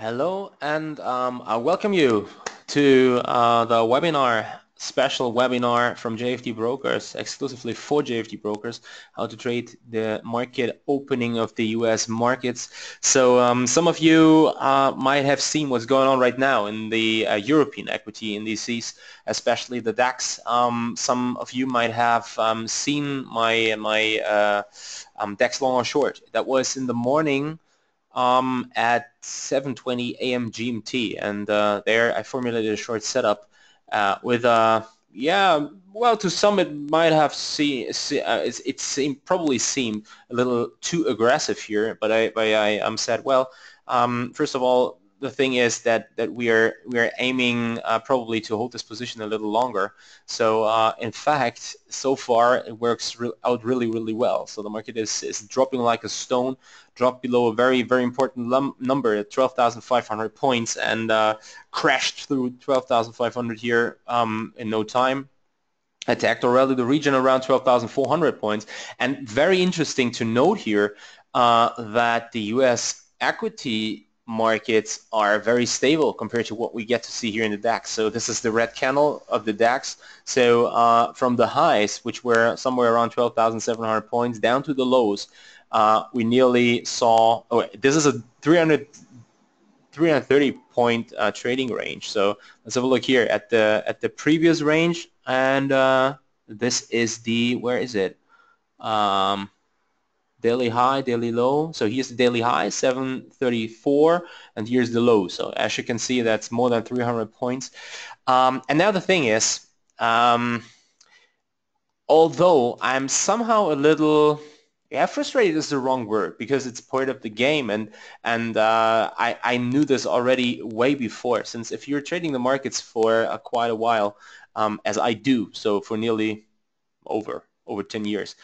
Hello and um, I welcome you to uh, the webinar, special webinar from JFD Brokers, exclusively for JFD Brokers, how to trade the market opening of the US markets. So um, some of you uh, might have seen what's going on right now in the uh, European equity indices, especially the DAX. Um, some of you might have um, seen my, my uh, um, DAX long or short. That was in the morning um, at 7.20 a.m. GMT and uh, there I formulated a short setup uh, with uh, yeah well to some it might have seen see, uh, it, it seemed probably seemed a little too aggressive here but I, I um, said well um, first of all the thing is that that we are we are aiming uh, probably to hold this position a little longer. So uh, in fact, so far it works re out really really well. So the market is is dropping like a stone, dropped below a very very important number at 12,500 points and uh, crashed through 12,500 here um, in no time attacked already the region around 12,400 points. And very interesting to note here uh, that the U.S. equity markets are very stable compared to what we get to see here in the DAX. So this is the red candle of the DAX. So uh, from the highs, which were somewhere around 12,700 points, down to the lows, uh, we nearly saw, oh, this is a 300, 330 point uh, trading range. So let's have a look here at the at the previous range, and uh, this is the where is it? Um, daily high, daily low. So here's the daily high, 734, and here's the low. So as you can see, that's more than 300 points. Um, and now the thing is, um, although I'm somehow a little, yeah, frustrated is the wrong word because it's part of the game, and and uh, I I knew this already way before. Since if you're trading the markets for uh, quite a while, um, as I do, so for nearly over over 10 years,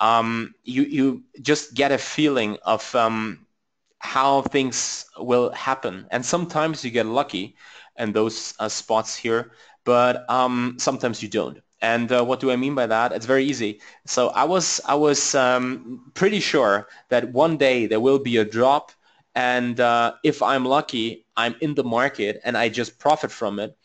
um, you, you just get a feeling of um, how things will happen. And sometimes you get lucky in those uh, spots here, but um, sometimes you don't. And uh, what do I mean by that? It's very easy. So I was I was um, pretty sure that one day there will be a drop, and uh, if I'm lucky, I'm in the market and I just profit from it,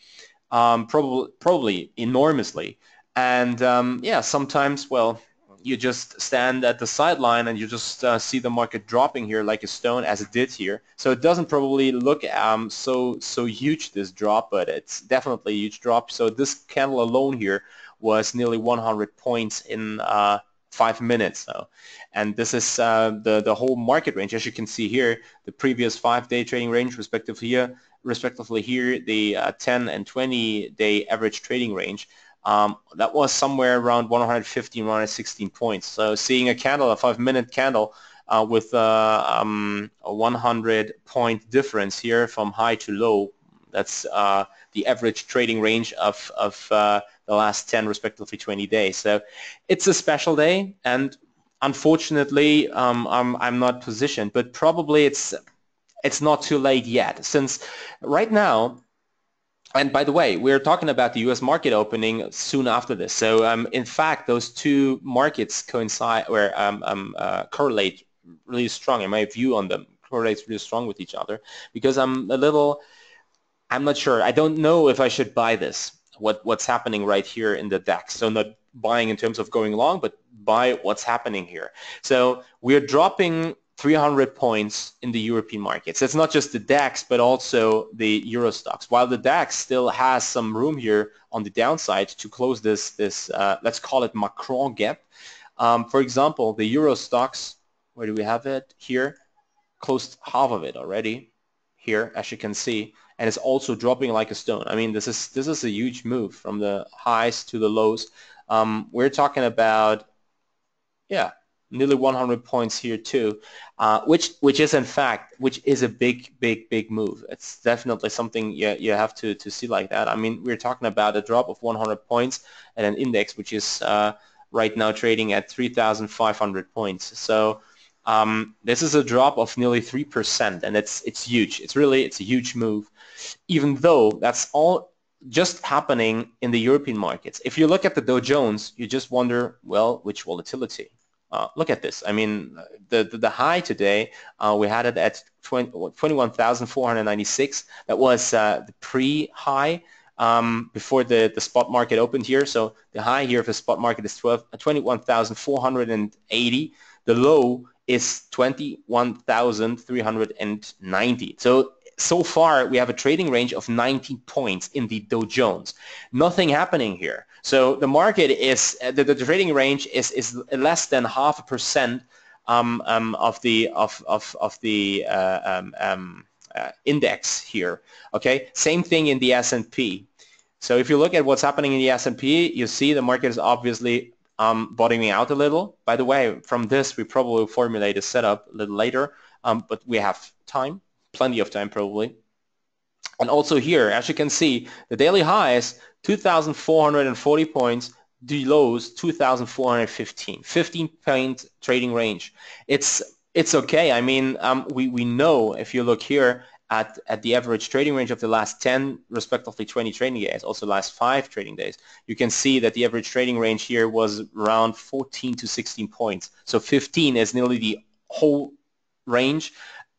um, probably probably enormously. And um, yeah, sometimes well, you just stand at the sideline and you just uh, see the market dropping here like a stone as it did here. So it doesn't probably look um, so so huge this drop, but it's definitely a huge drop. So this candle alone here was nearly 100 points in uh, five minutes. So, and this is uh, the the whole market range, as you can see here, the previous five-day trading range, respectively here, respectively here, the uh, 10 and 20-day average trading range um, that was somewhere around 115, 116 points. So seeing a candle, a five-minute candle uh, with uh, um, a 100 point difference here from high to low, that's uh, the average trading range of, of uh, the last 10, respectively 20 days. So it's a special day, and unfortunately, um, I'm, I'm not positioned, but probably it's it's not too late yet, since right now and by the way, we're talking about the U.S. market opening soon after this. So um, in fact, those two markets coincide or um, um, uh, correlate really strong. In my view on them, correlates really strong with each other because I'm a little, I'm not sure. I don't know if I should buy this. What what's happening right here in the DAX? So not buying in terms of going long, but buy what's happening here. So we're dropping 300 points in the European markets. It's not just the DAX, but also the Euro Stoxx. While the DAX still has some room here on the downside to close this, this uh, let's call it Macron gap. Um, for example, the Euro Stoxx, where do we have it? Here, closed half of it already here, as you can see, and it's also dropping like a stone. I mean, this is this is a huge move from the highs to the lows. Um, we're talking about, yeah, nearly 100 points here too, uh, which which is in fact which is a big big big move. It's definitely something you, you have to to see like that. I mean, we're talking about a drop of 100 points at an index which is uh, right now trading at 3,500 points. So um, this is a drop of nearly three percent, and it's it's huge. It's really it's a huge move, even though that's all just happening in the European markets. If you look at the Dow Jones, you just wonder, well, which volatility? Uh, look at this. I mean, the, the, the high today, uh, we had it at 21,496. That was uh, the pre-high um, before the, the spot market opened here. So the high here of the spot market is 21,480. The low is 21,390. So so far we have a trading range of 19 points in the Dow Jones. Nothing happening here. So the market is the, the trading range is is less than half a percent um, um, of the of of of the uh, um, um, uh, index here. Okay, same thing in the S&P. So if you look at what's happening in the S&P, you see the market is obviously um, bottoming out a little. By the way, from this we probably formulate a setup a little later, um, but we have time, plenty of time probably. And also here, as you can see, the daily highs 2,440 points, the lows 2,415, 15 point trading range. It's it's okay. I mean, um, we we know if you look here at at the average trading range of the last 10, respectively 20 trading days, also last five trading days, you can see that the average trading range here was around 14 to 16 points. So 15 is nearly the whole range,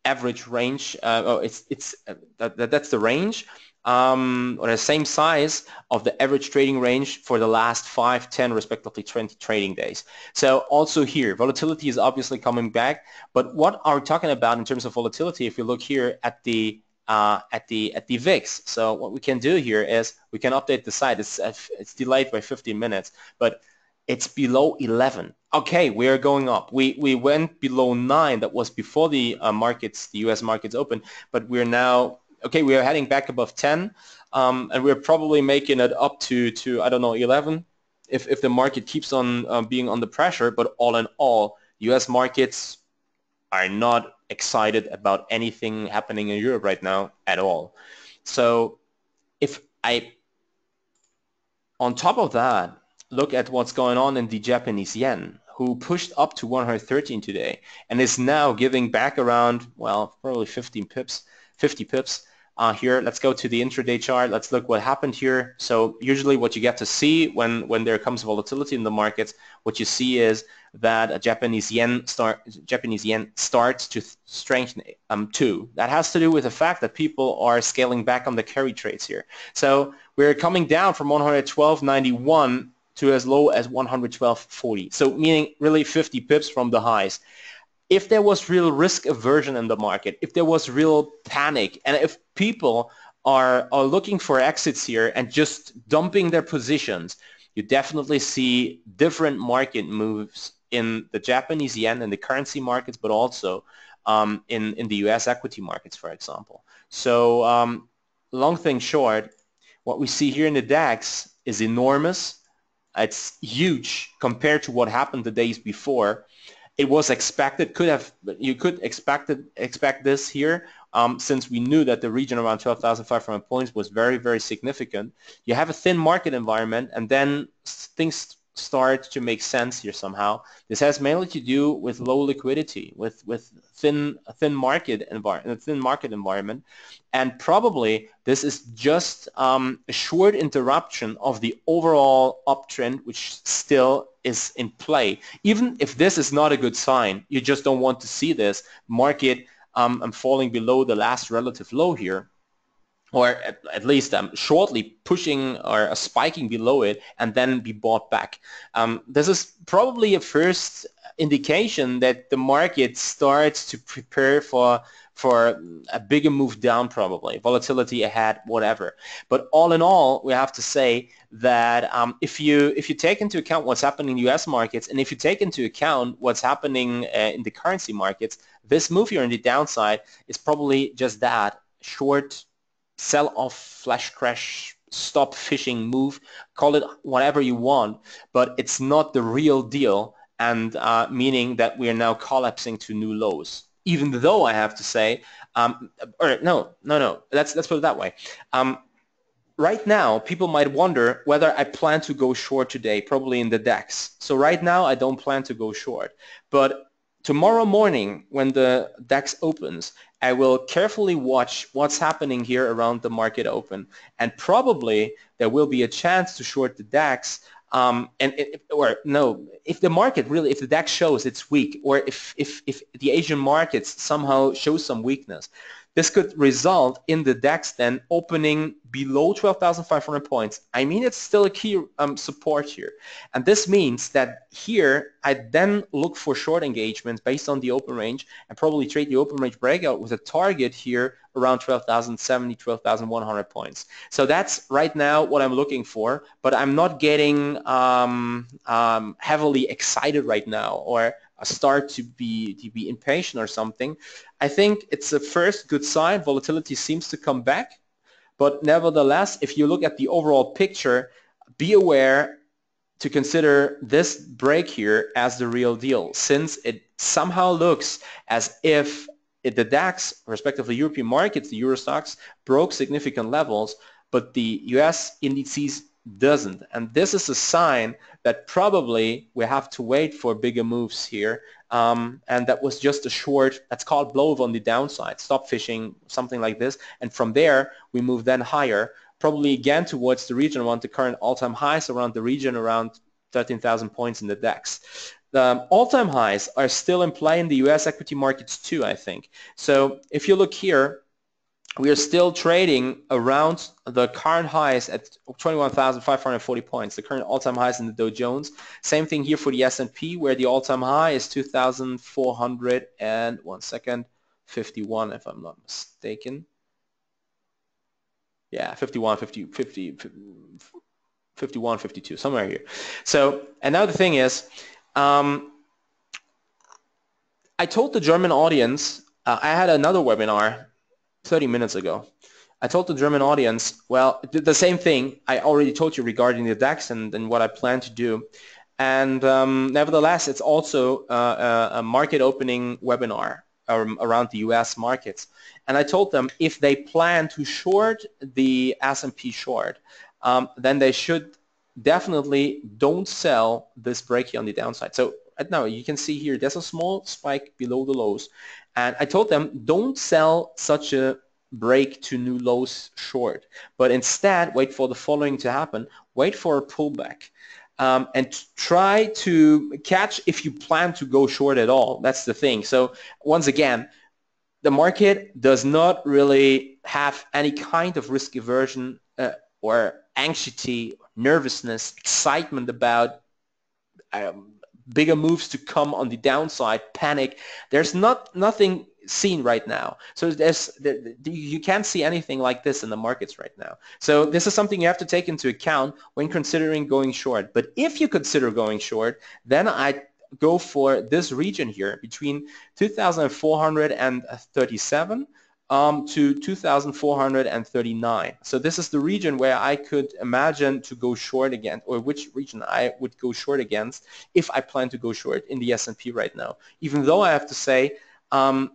average range. Uh, oh, it's it's uh, that, that's the range um, or the same size of the average trading range for the last 5, 10, respectively 20 trading days. So also here, volatility is obviously coming back. But what are we talking about in terms of volatility if you look here at the uh, at the at the VIX? So what we can do here is we can update the site. It's, it's delayed by 15 minutes, but it's below 11. Okay, we are going up. We we went below 9. That was before the uh, markets, the U.S. markets open, but we're now okay, we are heading back above 10, um, and we're probably making it up to, to I don't know, 11 if, if the market keeps on uh, being under pressure. But all in all, U.S. markets are not excited about anything happening in Europe right now at all. So if I, on top of that, look at what's going on in the Japanese yen, who pushed up to 113 today and is now giving back around, well, probably 15 pips, 50 pips uh, here. Let's go to the intraday chart. Let's look what happened here. So usually what you get to see when, when there comes volatility in the markets, what you see is that a Japanese yen start Japanese yen starts to strengthen um, too. That has to do with the fact that people are scaling back on the carry trades here. So we're coming down from 112.91 to as low as 112.40. So meaning really 50 pips from the highs if there was real risk aversion in the market, if there was real panic, and if people are, are looking for exits here and just dumping their positions, you definitely see different market moves in the Japanese yen and the currency markets, but also um, in, in the US equity markets, for example. So um, long thing short, what we see here in the DAX is enormous. It's huge compared to what happened the days before it was expected, could have, you could expect it, expect this here, um, since we knew that the region around 12,500 points was very, very significant. You have a thin market environment, and then things start to make sense here somehow. This has mainly to do with low liquidity, with with thin thin market environment, thin market environment, and probably this is just um, a short interruption of the overall uptrend, which still is in play. Even if this is not a good sign, you just don't want to see this market um, falling below the last relative low here or at, at least um, shortly pushing or spiking below it and then be bought back. Um, this is probably a first indication that the market starts to prepare for for a bigger move down probably, volatility ahead, whatever. But all in all, we have to say that um, if you if you take into account what's happening in U.S. markets and if you take into account what's happening uh, in the currency markets, this move here on the downside is probably just that short sell off, flash crash, stop fishing move, call it whatever you want, but it's not the real deal and uh, meaning that we are now collapsing to new lows. Even though I have to say, um, or no, no, no, let's, let's put it that way. Um, right now, people might wonder whether I plan to go short today, probably in the DAX. So right now, I don't plan to go short. But tomorrow morning, when the DAX opens, I will carefully watch what's happening here around the market open. And probably there will be a chance to short the DAX um, and or no, if the market really, if the DAX shows it's weak, or if, if, if the Asian markets somehow show some weakness, this could result in the DAX then opening below 12,500 points. I mean, it's still a key um, support here. And this means that here, I then look for short engagements based on the open range and probably trade the open range breakout with a target here around 12,070, 12,100 points. So that's right now what I'm looking for, but I'm not getting um, um, heavily excited right now or start to be to be impatient or something. I think it's a first good sign. Volatility seems to come back, but nevertheless, if you look at the overall picture, be aware to consider this break here as the real deal, since it somehow looks as if it, the DAX, respectively European markets, the Euro Stoxx, broke significant levels, but the US indices doesn't. And this is a sign that probably we have to wait for bigger moves here. Um, and that was just a short, that's called blow on the downside, stop fishing, something like this. And from there, we move then higher, probably again towards the region around the current all-time highs, around the region around 13,000 points in the DAX. The all-time highs are still in play in the US equity markets too, I think. So if you look here, we are still trading around the current highs at 21,540 points, the current all-time highs in the Dow Jones. Same thing here for the S&P, where the all-time high is 2,400 and one second, 51, if I'm not mistaken. Yeah, 51, 50, 50, 51, 52, somewhere here. So, and now the thing is, um, I told the German audience, uh, I had another webinar 30 minutes ago. I told the German audience, well, the same thing I already told you regarding the DAX and, and what I plan to do. And um, nevertheless, it's also uh, a market opening webinar um, around the US markets. And I told them if they plan to short the S&P short, um, then they should definitely don't sell this break here on the downside. So now you can see here there's a small spike below the lows and I told them, don't sell such a break to new lows short, but instead wait for the following to happen. Wait for a pullback. Um, and try to catch if you plan to go short at all. That's the thing. So once again, the market does not really have any kind of risk aversion uh, or anxiety, nervousness, excitement about um, bigger moves to come on the downside, panic. There's not nothing seen right now. So there's you can't see anything like this in the markets right now. So this is something you have to take into account when considering going short. But if you consider going short, then I go for this region here between 2,437 um, to 2,439. So this is the region where I could imagine to go short again, or which region I would go short against if I plan to go short in the S&P right now. Even though I have to say, um,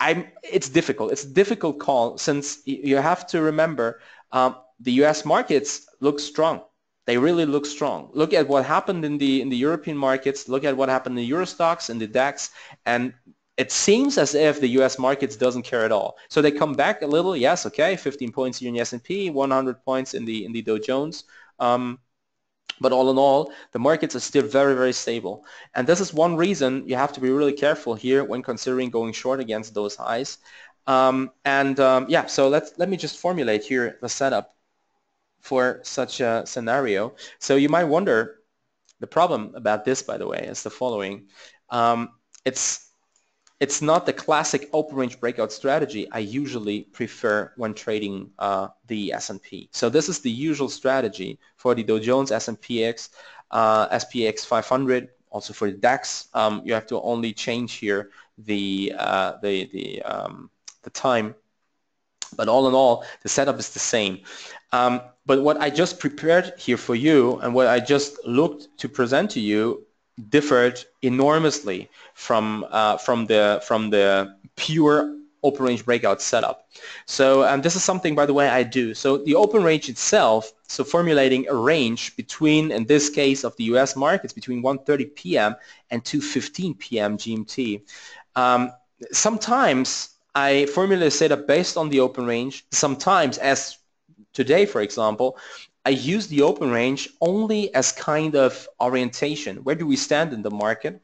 I'm, it's difficult. It's a difficult call since you have to remember um, the U.S. markets look strong. They really look strong. Look at what happened in the in the European markets. Look at what happened in the Euro Stoxx and the DAX, and it seems as if the U.S. markets doesn't care at all. So they come back a little. Yes, okay, 15 points here in the S&P, 100 points in the in the Dow Jones. Um, but all in all, the markets are still very, very stable. And this is one reason you have to be really careful here when considering going short against those highs. Um, and um, yeah, so let's let me just formulate here the setup for such a scenario. So you might wonder, the problem about this, by the way, is the following. Um, it's it's not the classic open range breakout strategy I usually prefer when trading uh, the S&P. So this is the usual strategy for the Dow Jones, S&PX, uh, SPX 500, also for the DAX. Um, you have to only change here the uh, the the um, the time, but all in all, the setup is the same. Um, but what I just prepared here for you and what I just looked to present to you differed enormously from uh, from the from the pure open range breakout setup. So this is something, by the way, I do. So the open range itself, so formulating a range between, in this case of the US markets, between 1.30 p.m. and 2.15 p.m. GMT. Um, sometimes I formulate a setup based on the open range. Sometimes, as today, for example, I use the open range only as kind of orientation. Where do we stand in the market?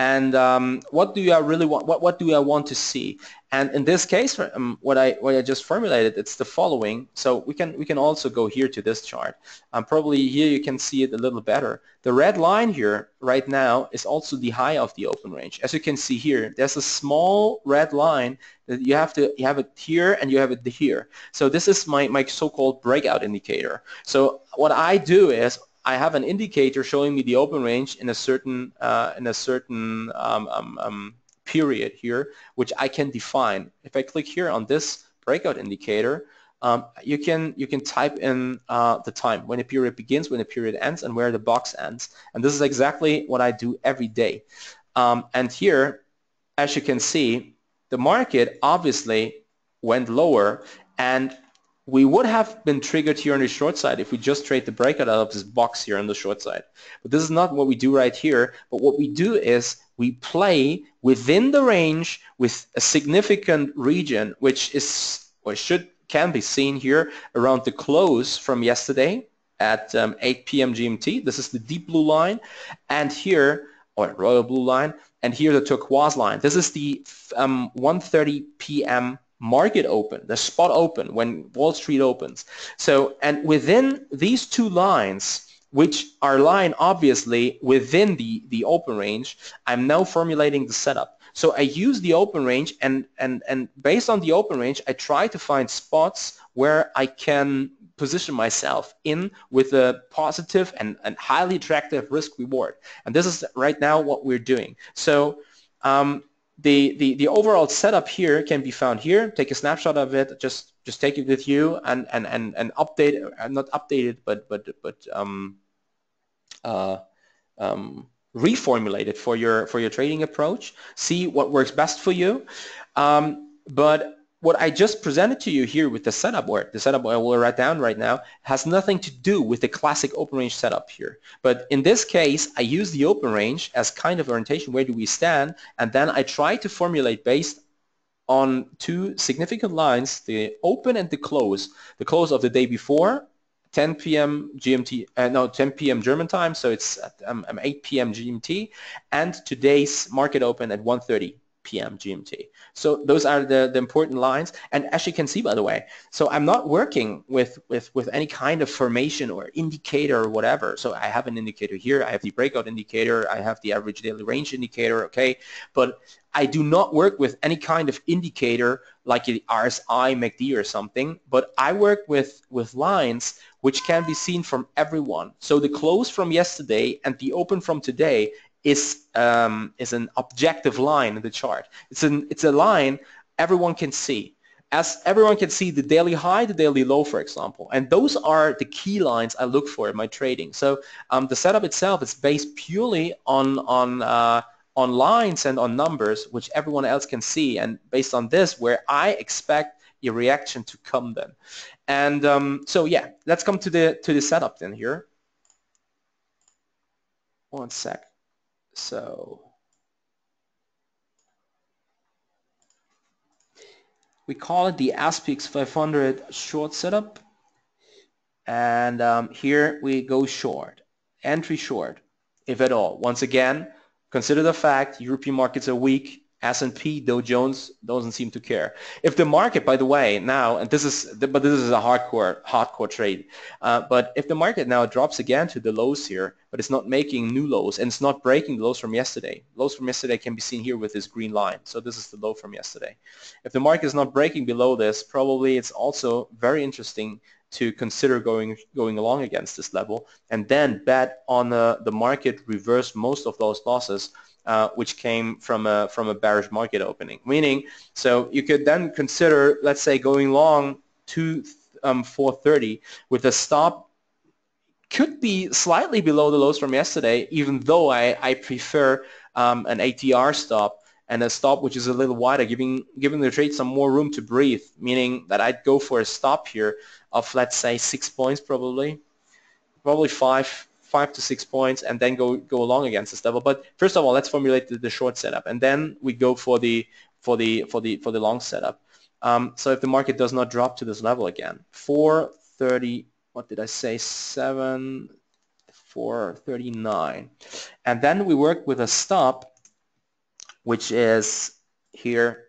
And um, what do I really want? What, what do I want to see? And in this case, um, what I what I just formulated, it's the following. So we can we can also go here to this chart. Um, probably here you can see it a little better. The red line here right now is also the high of the open range. As you can see here, there's a small red line that you have to you have it here and you have it here. So this is my my so-called breakout indicator. So what I do is I have an indicator showing me the open range in a certain uh, in a certain um, um, um period here, which I can define. If I click here on this breakout indicator, um, you can you can type in uh, the time when a period begins, when a period ends, and where the box ends. And this is exactly what I do every day. Um, and here, as you can see, the market obviously went lower, and we would have been triggered here on the short side if we just trade the breakout out of this box here on the short side. But this is not what we do right here. But what we do is we play within the range with a significant region, which is or should can be seen here around the close from yesterday at um, 8 p.m. GMT. This is the deep blue line, and here or royal blue line, and here the turquoise line. This is the um, 1:30 p.m. market open, the spot open when Wall Street opens. So, and within these two lines which are lying obviously within the, the open range, I'm now formulating the setup. So I use the open range and, and, and based on the open range, I try to find spots where I can position myself in with a positive and, and highly attractive risk reward. And this is right now what we're doing. So um, the, the, the overall setup here can be found here. Take a snapshot of it. Just just take it with you and and and, and update uh, not update it but but but um, uh, um, reformulate it for your for your trading approach. See what works best for you. Um, but what I just presented to you here with the setup or the setup I will write down right now has nothing to do with the classic open range setup here. But in this case, I use the open range as kind of orientation, where do we stand? And then I try to formulate based on two significant lines, the open and the close. The close of the day before 10 p.m. GMT, uh, no, 10 p.m. German time, so it's um, 8 p.m. GMT, and today's market open at 1.30 p.m. GMT. So those are the, the important lines. And as you can see, by the way, so I'm not working with, with, with any kind of formation or indicator or whatever. So I have an indicator here. I have the breakout indicator. I have the average daily range indicator, okay? But I do not work with any kind of indicator like the RSI, MACD or something, but I work with, with lines which can be seen from everyone. So the close from yesterday and the open from today is um, is an objective line in the chart. It's an it's a line everyone can see. As everyone can see the daily high, the daily low, for example, and those are the key lines I look for in my trading. So um, the setup itself is based purely on on uh, on lines and on numbers, which everyone else can see, and based on this, where I expect a reaction to come then. And um, so yeah, let's come to the to the setup then here. One sec. So we call it the SPX 500 short setup. And um, here we go short, entry short, if at all. Once again, consider the fact European markets are weak. S&P, Dow Jones doesn't seem to care. If the market, by the way, now, and this is, but this is a hardcore, hardcore trade, uh, but if the market now drops again to the lows here, but it's not making new lows and it's not breaking the lows from yesterday, lows from yesterday can be seen here with this green line. So this is the low from yesterday. If the market is not breaking below this, probably it's also very interesting to consider going going along against this level and then bet on the, the market reverse most of those losses uh, which came from a from a bearish market opening. Meaning, so you could then consider, let's say, going long to um, 430 with a stop could be slightly below the lows from yesterday, even though I, I prefer um, an ATR stop and a stop which is a little wider, giving giving the trade some more room to breathe, meaning that I'd go for a stop here of let's say six points probably, probably five five to six points and then go go along against this level. But first of all, let's formulate the, the short setup, and then we go for the for the for the for the long setup. Um, so if the market does not drop to this level again, 430 what did I say, 7, 439. And then we work with a stop, which is here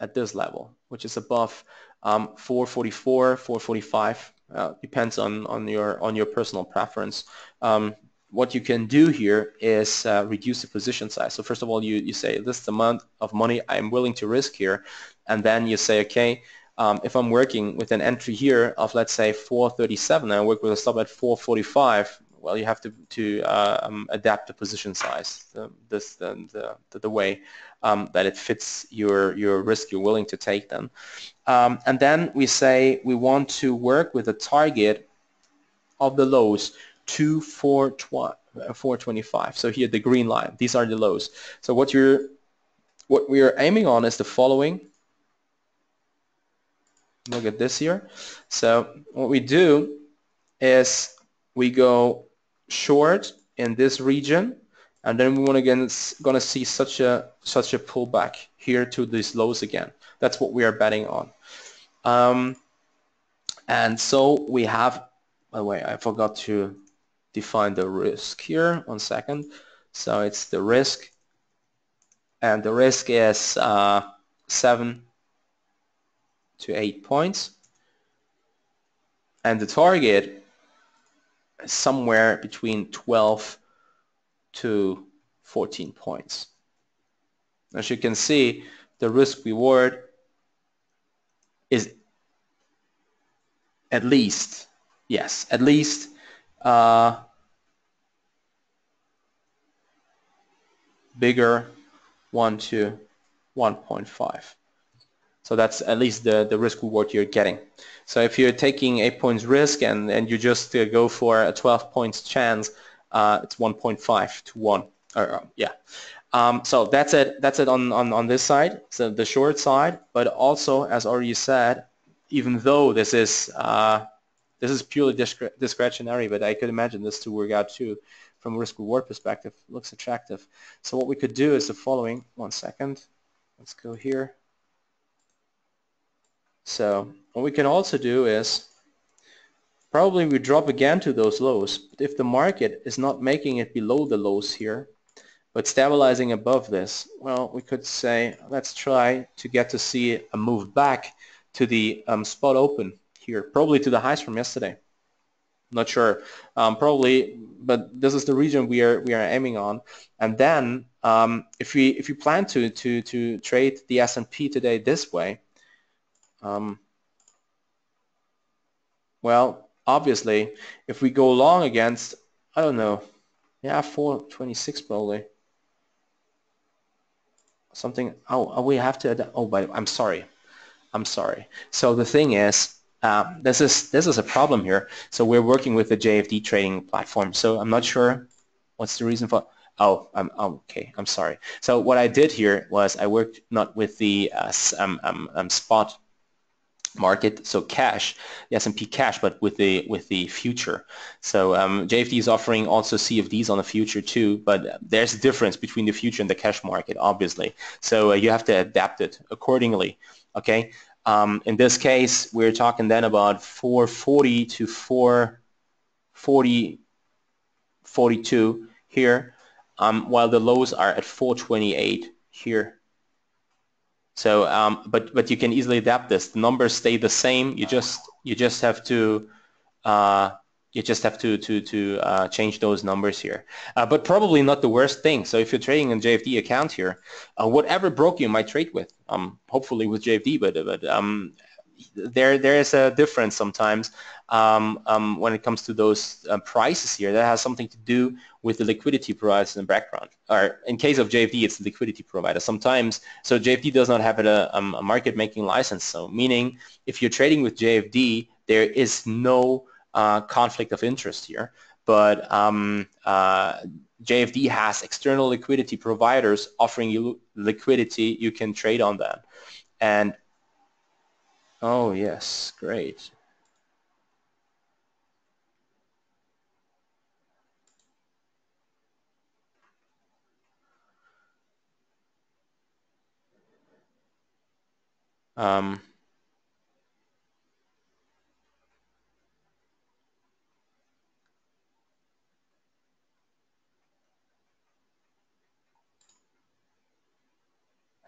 at this level, which is above um, 444, 445. Uh, depends on, on your on your personal preference. Um, what you can do here is uh, reduce the position size. So first of all, you, you say this is the amount of money I'm willing to risk here. And then you say, okay, um, if I'm working with an entry here of let's say 437 and I work with a stop at 445, well, you have to, to uh, um, adapt the position size, the, this, the, the, the way um, that it fits your, your risk you're willing to take then. Um, and then we say we want to work with a target of the lows to 425. So here the green line, these are the lows. So what you're what we are aiming on is the following look at this here. So what we do is we go short in this region and then we want to again going to see such a such a pullback here to these lows again. That's what we are betting on. Um, and so we have, by the way, I forgot to define the risk here. One second. So it's the risk, and the risk is uh, seven to 8 points. And the target somewhere between 12 to 14 points. As you can see, the risk reward is at least, yes, at least uh, bigger 1 to 1.5. So that's at least the, the risk reward you're getting. So if you're taking 8 points risk and, and you just uh, go for a 12 points chance, uh, it's 1.5 to 1. Or, uh, yeah. Um, so that's it. That's it on, on, on this side, so the short side. But also, as already said, even though this is uh, this is purely discre discretionary, but I could imagine this to work out too from a risk reward perspective. Looks attractive. So what we could do is the following. One second. Let's go here. So what we can also do is probably we drop again to those lows. But if the market is not making it below the lows here, but stabilizing above this, well, we could say, let's try to get to see a move back to the um, spot open here, probably to the highs from yesterday. Not sure, um, probably, but this is the region we are we are aiming on. And then, um, if we if you plan to to to trade the S&P today this way, um, well, obviously, if we go long against, I don't know, yeah, 426 probably. Something, oh, oh we have to, oh, but I'm sorry. I'm sorry. So the thing is, um, this is this is a problem here. So we're working with the JFD trading platform. So I'm not sure what's the reason for. Oh, I'm oh, okay. I'm sorry. So what I did here was I worked not with the uh, um, um, um, spot market, so cash, the S&P cash, but with the with the future. So um, JFD is offering also CFDs on the future too, but there's a difference between the future and the cash market, obviously. So uh, you have to adapt it accordingly. Okay. Um, in this case, we're talking then about 440 to 440, 42 here, um, while the lows are at 428 here. So, um, but but you can easily adapt this. The numbers stay the same. You just you just have to uh, you just have to to to uh, change those numbers here. Uh, but probably not the worst thing. So if you're trading a JFD account here, uh, whatever broker you might trade with, um, hopefully with JFD, but but um, there there is a difference sometimes um, um, when it comes to those uh, prices here. That has something to do with the liquidity providers in the background. Or in case of JFD, it's the liquidity provider. Sometimes, so JFD does not have a, um, a market making license. So meaning, if you're trading with JFD, there is no uh, conflict of interest here. But um, uh, JFD has external liquidity providers offering you liquidity. You can trade on that. And Oh, yes. Great. Um,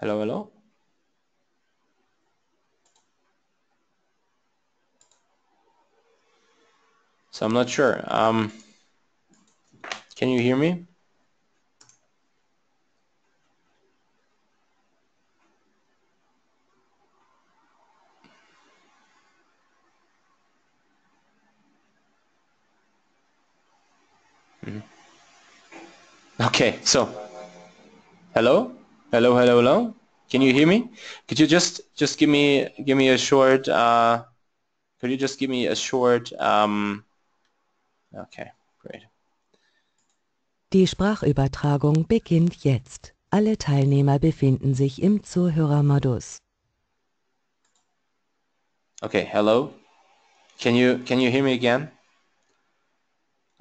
hello, hello. So I'm not sure. Um, can you hear me? Mm -hmm. Okay, so hello, hello, hello, hello. Can you hear me? Could you just just give me give me a short? Uh, could you just give me a short? Um, okay, great. Die Sprachübertragung beginnt jetzt. Alle Teilnehmer befinden sich im Zuhörermodus. Okay, hello. Can you can you hear me again?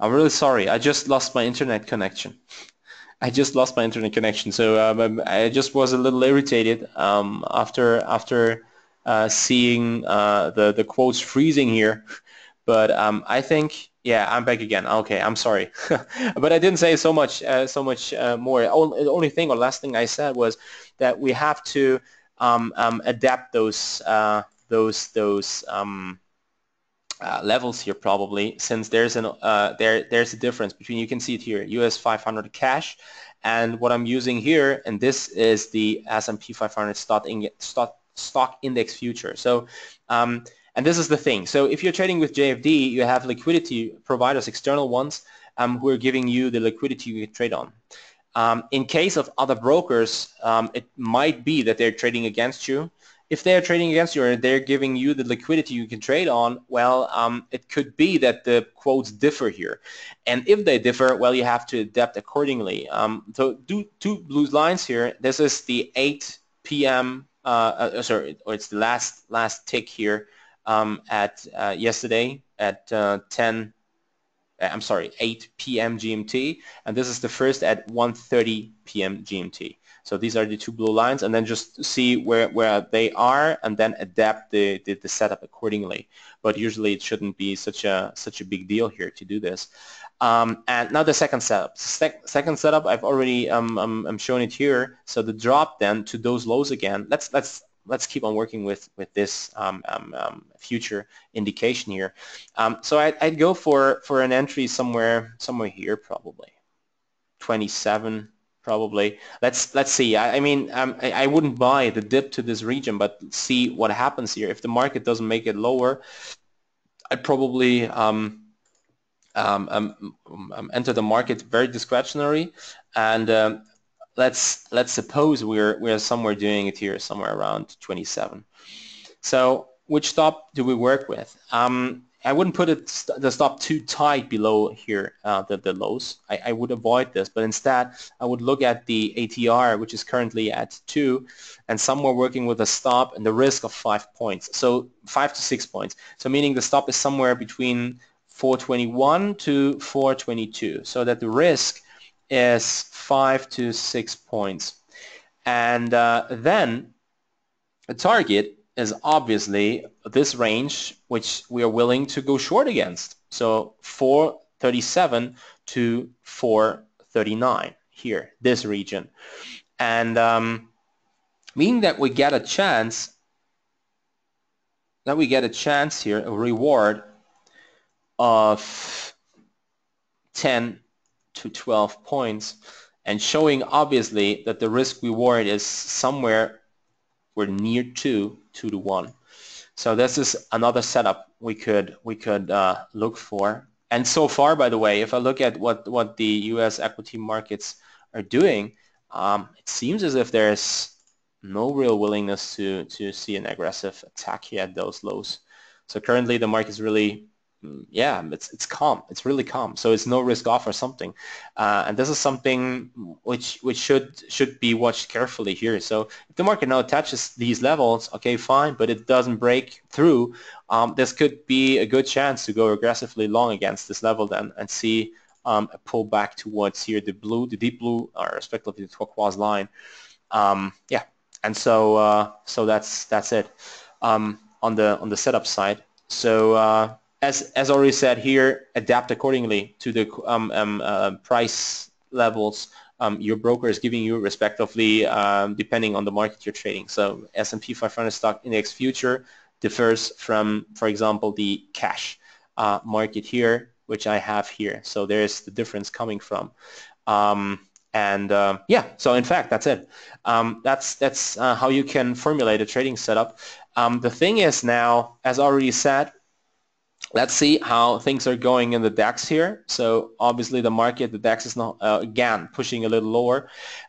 I'm really sorry. I just lost my internet connection. I just lost my internet connection, so um, I just was a little irritated um, after after uh, seeing uh, the the quotes freezing here. But um, I think, yeah, I'm back again. Okay, I'm sorry, but I didn't say so much uh, so much uh, more. Only, the only thing or last thing I said was that we have to um, um, adapt those uh, those those um, uh, levels here probably since there's an uh, there there's a difference between you can see it here US 500 cash and what I'm using here and this is the S&P 500 stock, stock, stock index future so um, and this is the thing so if you're trading with JFD you have liquidity providers external ones um, who are giving you the liquidity you trade on um, in case of other brokers um, it might be that they're trading against you if they're trading against you and they're giving you the liquidity you can trade on, well, um, it could be that the quotes differ here. And if they differ, well, you have to adapt accordingly. Um, so do two blue lines here. This is the 8 p.m. Uh, uh, sorry, or it's the last last tick here um, at uh, yesterday at uh, 10. Uh, I'm sorry, 8 p.m. GMT, and this is the first at 1:30 p.m. GMT. So these are the two blue lines and then just see where, where they are and then adapt the, the, the setup accordingly. But usually it shouldn't be such a, such a big deal here to do this. Um, and now the second setup. Sec second setup, I've already um, um, I'm showing it here. So the drop then to those lows again. Let's let's let's keep on working with with this um, um, um, future indication here. Um, so I'd, I'd go for for an entry somewhere somewhere here probably 27 probably. Let's let's see. I, I mean, um, I, I, wouldn't buy the dip to this region, but see what happens here. If the market doesn't make it lower, I'd probably enter the market very discretionary, and um, let's let's suppose we're we're somewhere doing it here, somewhere around 27. So which stop do we work with? Um, I wouldn't put it st the stop too tight below here, uh, the, the lows. I, I would avoid this, but instead I would look at the ATR, which is currently at 2, and somewhere working with a stop and the risk of 5 points. So 5 to 6 points. So meaning the stop is somewhere between 421 to 422, so that the risk is 5 to 6 points. And uh, then the target is obviously this range which we are willing to go short against. So 437 to 439 here, this region. And um, meaning that we get a chance, that we get a chance here, a reward of 10 to 12 points and showing obviously that the risk reward is somewhere we're near 2, two to one. So this is another setup we could we could uh, look for. And so far, by the way, if I look at what what the U.S. equity markets are doing, um, it seems as if there's no real willingness to to see an aggressive attack here at those lows. So currently, the market is really yeah, it's it's calm. It's really calm. So it's no risk off or something, uh, and this is something which which should should be watched carefully here. So if the market now touches these levels, okay, fine, but it doesn't break through, um, this could be a good chance to go aggressively long against this level then and see um, a pullback towards here the blue, the deep blue, or respectively the turquoise line. Um, yeah, and so uh, so that's that's it um, on the on the setup side. So. Uh, as as already said here, adapt accordingly to the um, um, uh, price levels um, your broker is giving you respectively um, depending on the market you're trading. So S&P 500 stock index future differs from, for example, the cash uh, market here, which I have here. So there's the difference coming from. Um, and uh, yeah, so in fact, that's it. Um, that's that's uh, how you can formulate a trading setup. The thing is now, as already said, let's see how things are going in the DAX here. So obviously the market, the DAX is not uh, again pushing a little lower.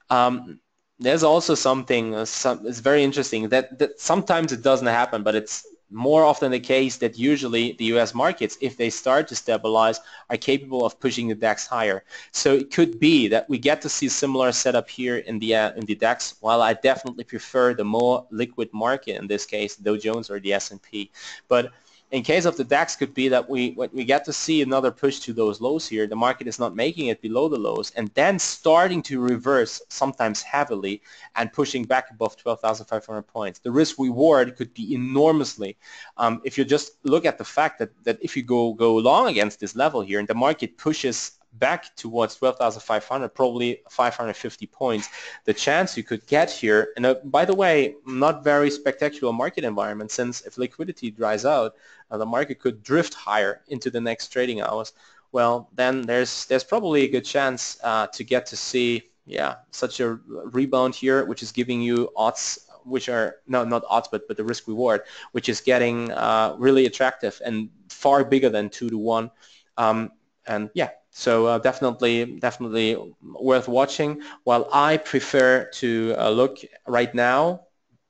Um, there's also something, uh, some, it's very interesting that, that sometimes it doesn't happen, but it's more often the case that usually the US markets, if they start to stabilize, are capable of pushing the DAX higher. So it could be that we get to see similar setup here in the uh, in the DAX, while I definitely prefer the more liquid market in this case, Dow Jones or the S&P. But in case of the DAX could be that we we get to see another push to those lows here. The market is not making it below the lows and then starting to reverse sometimes heavily and pushing back above 12,500 points. The risk reward could be enormously. Um, if you just look at the fact that, that if you go, go long against this level here and the market pushes back towards 12,500, probably 550 points. The chance you could get here, and uh, by the way, not very spectacular market environment since if liquidity dries out, uh, the market could drift higher into the next trading hours. Well, then there's there's probably a good chance uh, to get to see yeah such a rebound here, which is giving you odds which are no not odds but but the risk reward, which is getting uh, really attractive and far bigger than two to one. Um, and yeah, so uh, definitely, definitely worth watching. While I prefer to uh, look right now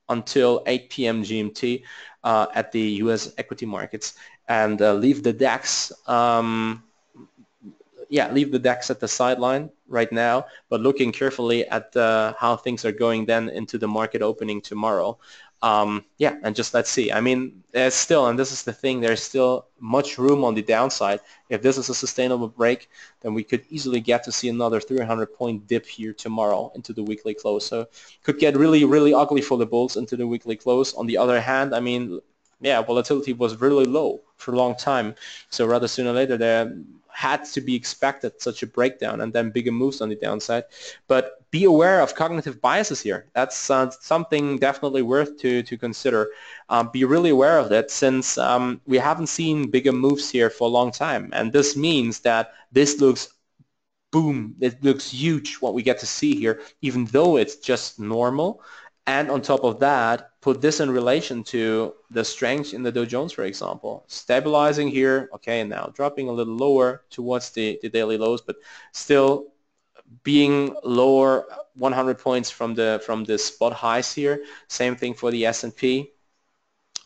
until 8 p.m. GMT uh, at the U.S. equity markets and uh, leave the DAX. Um, yeah, leave the DAX at the sideline right now, but looking carefully at uh, how things are going then into the market opening tomorrow um, yeah, and just let's see. I mean, there's still, and this is the thing, there's still much room on the downside. If this is a sustainable break, then we could easily get to see another 300 point dip here tomorrow into the weekly close. So could get really, really ugly for the bulls into the weekly close. On the other hand, I mean, yeah, volatility was really low for a long time. So rather sooner or later, there had to be expected such a breakdown and then bigger moves on the downside. But be aware of cognitive biases here. That's uh, something definitely worth to, to consider. Um, be really aware of that since um, we haven't seen bigger moves here for a long time. And this means that this looks boom, it looks huge what we get to see here, even though it's just normal. And on top of that, put this in relation to the strength in the Dow Jones, for example. Stabilizing here, okay, and now dropping a little lower towards the, the daily lows, but still being lower 100 points from the from the spot highs here. Same thing for the S&P.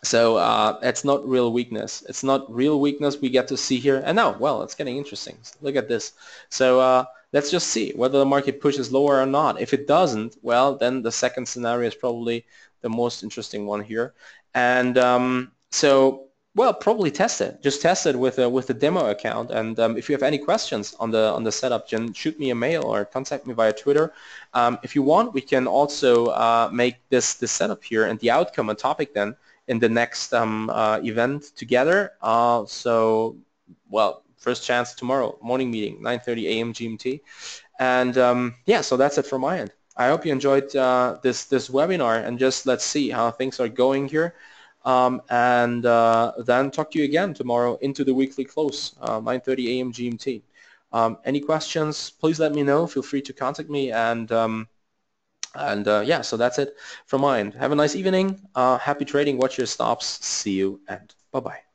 So uh, it's not real weakness. It's not real weakness we get to see here. And now, well, it's getting interesting. Look at this. So uh, let's just see whether the market pushes lower or not. If it doesn't, well, then the second scenario is probably the most interesting one here. And um, so, well, probably test it. Just test it with a with the demo account. And um, if you have any questions on the on the setup, then shoot me a mail or contact me via Twitter. Um, if you want, we can also uh, make this this setup here and the outcome a topic then in the next um, uh, event together. Uh, so, well, first chance tomorrow, morning meeting, 9.30 a.m. GMT. And um, yeah, so that's it from my end. I hope you enjoyed uh, this, this webinar and just let's see how things are going here. Um, and uh, then talk to you again tomorrow into the weekly close, uh, 9.30 a.m. GMT. Um, any questions, please let me know. Feel free to contact me. And um, and uh, yeah, so that's it from my end. Have a nice evening. Uh, happy trading. Watch your stops. See you and bye-bye.